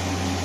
Thanks.